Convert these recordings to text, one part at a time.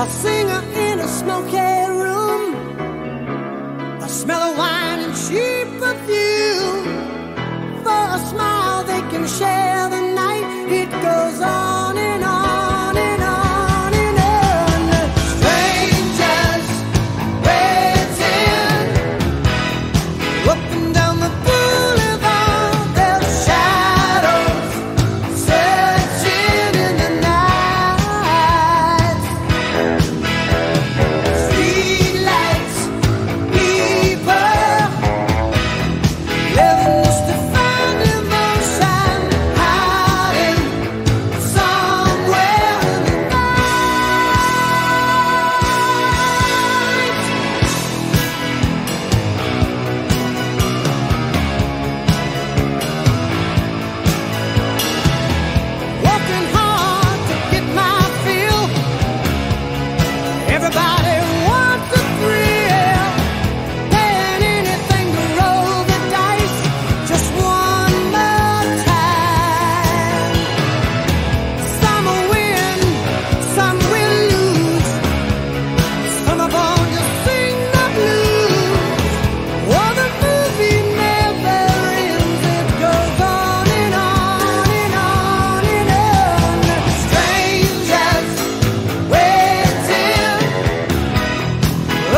A singer in a smoky room. A smell of wine and cheap perfume. For a smile they can share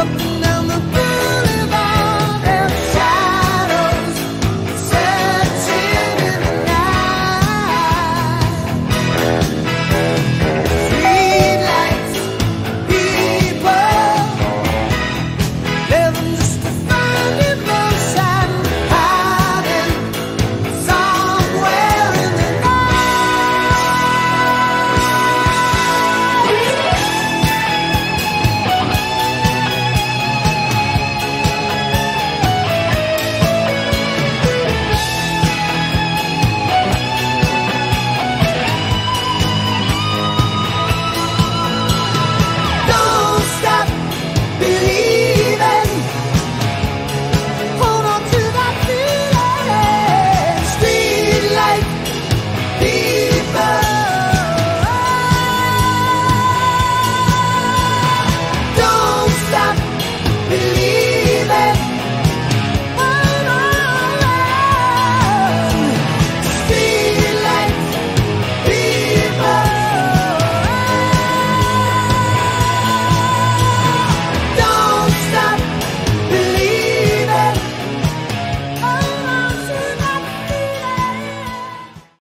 啊